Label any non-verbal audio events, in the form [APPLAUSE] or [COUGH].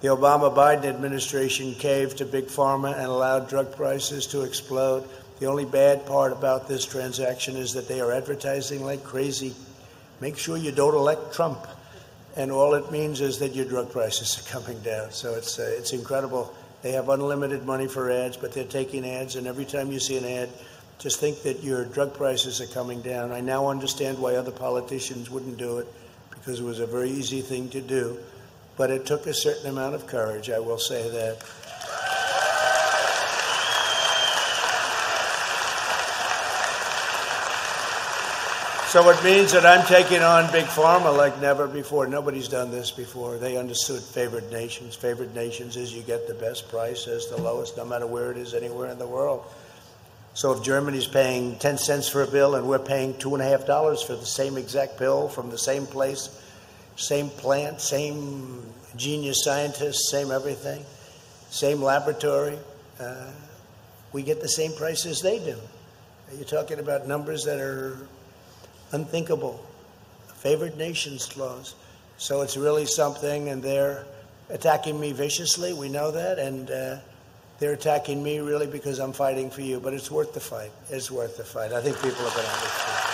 The Obama Biden administration caved to Big Pharma and allowed drug prices to explode. The only bad part about this transaction is that they are advertising like crazy. Make sure you don't elect Trump. And all it means is that your drug prices are [LAUGHS] coming down. So it's, uh, it's incredible. They have unlimited money for ads, but they're taking ads, and every time you see an ad, just think that your drug prices are coming down. I now understand why other politicians wouldn't do it because it was a very easy thing to do. But it took a certain amount of courage, I will say that. So it means that I'm taking on big pharma like never before. Nobody's done this before. They understood favored nations. Favored nations is you get the best price as the lowest, no matter where it is, anywhere in the world. So if Germany's paying 10 cents for a bill and we're paying two and a half dollars for the same exact pill from the same place, same plant, same genius scientists, same everything, same laboratory, uh, we get the same price as they do. You're talking about numbers that are unthinkable. Favored nations clause. So it's really something, and they're attacking me viciously. We know that, and uh, they're attacking me really because I'm fighting for you. But it's worth the fight. It's worth the fight. I think people are going to understand.